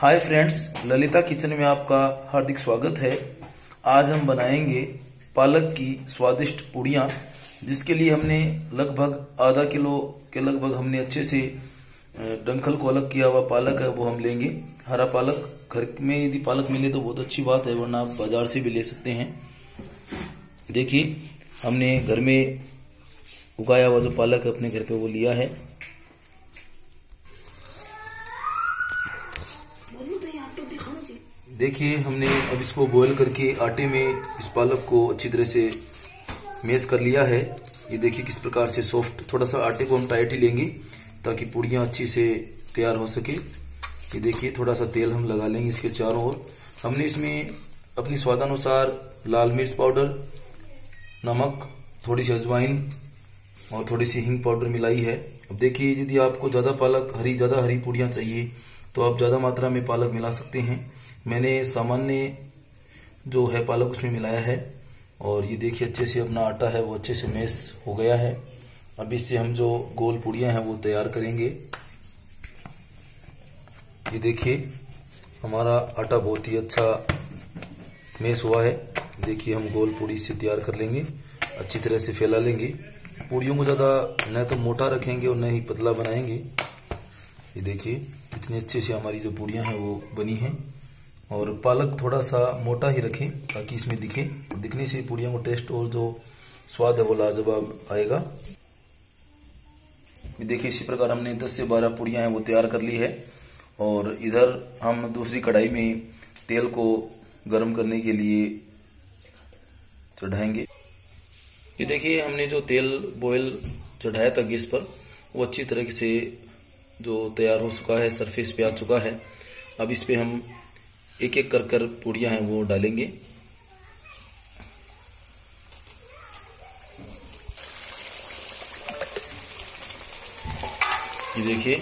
Hi friends, Lalita kitchen में आपका हार्दिक स्वागत है। आज हम बनाएँगे पालक की स्वादिष्ट पूड़ियाँ, जिसके लिए हमने लगभग आधा किलो के लगभग हमने अच्छे से डंखल को अलग किया हुआ पालक है, वो हम लेंगे। हरा पालक, घर में यदि पालक मिले तो बहुत अच्छी बात है, वरना आप बाज़ार से भी ले सकते हैं। देखिए, हमने घर में उगाया हुआ जो पालक है, अपने घर पे वो लिया है। देखिए, हमने अब इसको बॉईल करके आटे में इस पालक को अच्छी तरह से मेस कर लिया है। ये देखिए किस प्रकार से सॉफ्ट थोड़ा सा आटे को हम टाइट ही लेंगे ताकि पूड़ियाँ अच्छी से तैयार हो सके। ये देखिए, थोड़ा सा तेल हम लगा लेंगे इसके चारों ओर। हमने इसमें अपनी स्वादानुसार लाल मिर्च पाउडर, नमक, थोड़ी सी अजवाइन और थोड़ी सी हिंग पाउडर मिलाई है। अब देखिए, यदि आपको ज़्यादा पालक, हरी, ज़्यादा हरी पूड़ियाँ चाहिए तो आप ज़्यादा मात्रा में पालक मिला सकते हैं। मैंने सामान्य जो है पालक उसमें मिलाया है और ये देखिए अच्छे से अपना आटा है, वो अच्छे से मेस हो गया है। अब इससे हम जो गोल पूड़ियाँ हैं वो तैयार करेंगे। ये देखिए, हमारा आटा बहुत ही अच्छा मेस हुआ है। देखिए, हम गोल पूड़ी से तैयार कर लेंगे, अच्छी तरह से फैला लेंगे। पूड़ियों को ज़्यादा न तो मोटा रखेंगे और न ही पतला बनाएँगे। ये देखिए, कितनी अच्छे से हमारी जो पूड़ियाँ हैं वो बनी हैं। और पालक थोड़ा सा मोटा ही रखें ताकि इसमें दिखे। दिखने से पूड़ियों को टेस्ट और जो स्वाद है वो लाजवाब आएगा। देखिए, इसी प्रकार हमने 10 से 12 पूड़ियाँ हैं वो तैयार कर ली है। और इधर हम दूसरी कढ़ाई में तेल को गर्म करने के लिए चढ़ाएँगे। ये देखिए, हमने जो तेल बॉयल चढ़ाया था गैस पर, वो अच्छी तरह से जो तैयार हो चुका है सरफेस पे आ चुका है। अब इस पे हम एक एक कर कर पूड़ियाँ हैं, वो डालेंगे। ये देखिए,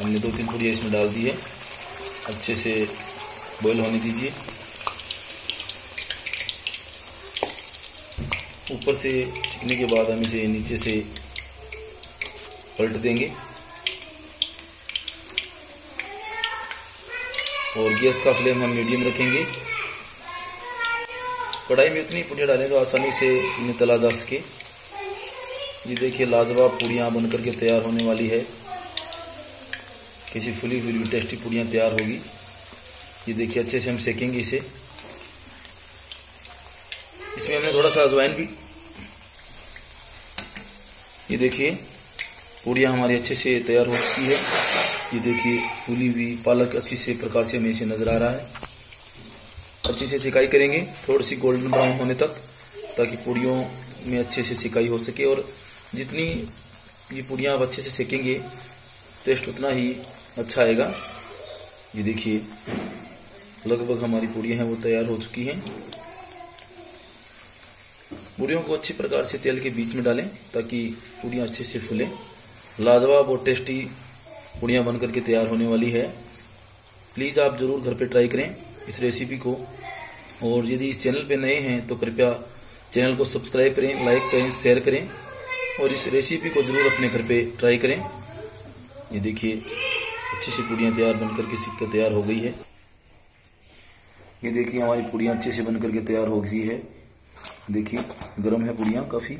हमने दो तीन पूड़ियाँ इसमें डाल दी है। अच्छे से बॉईल होने दीजिए। ऊपर से सीखने के बाद हम इसे नीचे से पलट देंगे। और गैस का फ्लेम हम मीडियम रखेंगे। कढ़ाई में इतनी पूड़ियाँ डालें तो आसानी से इन्हें तला जा सके। ये देखिए, लाजवाब पूड़ियाँ बन करके तैयार होने वाली है। किसी फुली फुली टेस्टी पूड़ियाँ तैयार होगी। ये देखिए, अच्छे से हम सेकेंगे इसे। इसमें हमने थोड़ा सा अजवाइन भी। ये देखिए पूड़ियाँ हमारी अच्छे से तैयार हो चुकी है। ये देखिए फूली हुई पालक अच्छी से प्रकार से हमें से नज़र आ रहा है। अच्छी से सिकाई करेंगे थोड़ी सी गोल्डन ब्राउन होने तक, ताकि पूड़ियों में अच्छे से सिकाई हो सके। और जितनी ये पूड़ियाँ आप अच्छे से सेकेंगे टेस्ट उतना ही अच्छा आएगा। ये देखिए, लगभग हमारी पूड़ियाँ हैं, वो तैयार हो चुकी हैं। पूड़ियों को अच्छी प्रकार से तेल के बीच में डालें, ताकि पूड़ियाँ अच्छे से फूलें। लाजवाब और टेस्टी पूड़ियाँ बन करके तैयार होने वाली है। प्लीज़ आप ज़रूर घर पे ट्राई करें इस रेसिपी को। और यदि इस चैनल पे नए हैं तो कृपया चैनल को सब्सक्राइब करें लाइक करें शेयर करें और इस रेसिपी को ज़रूर अपने घर पे ट्राई करें। ये देखिए, अच्छी सी पूड़ियाँ तैयार बन करके सीख कर तैयार हो गई है। ये देखिए, हमारी पूड़ियाँ अच्छे से बन करके तैयार हो गई है। देखिए, गर्म है पूड़ियाँ काफ़ी।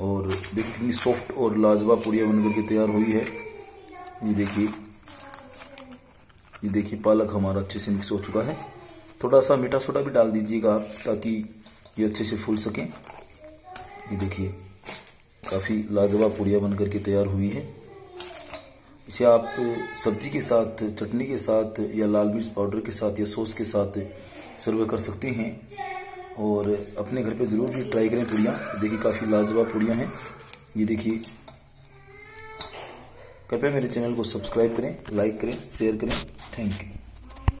और देखिए कितनी सॉफ्ट और लाजवाब पूड़ियाँ बनकर के तैयार हुई है। ये देखिए। ये देखिए, पालक हमारा अच्छे से मिक्स हो चुका है। थोड़ा सा मीठा सोडा भी डाल दीजिएगा आप, ताकि ये अच्छे से फूल सकें। ये देखिए, काफ़ी लाजवाब पुड़िया बनकर के तैयार हुई है। इसे आप सब्ज़ी के साथ, चटनी के साथ या लाल मिर्च पाउडर के साथ या सॉस के साथ सर्व कर सकते हैं। और अपने घर पे ज़रूर भी ट्राई करें पूड़ियाँ। देखिए काफ़ी लाजवाब पूड़ियाँ हैं। ये देखिए। कृपया मेरे चैनल को सब्सक्राइब करें लाइक करें शेयर करें। Thank you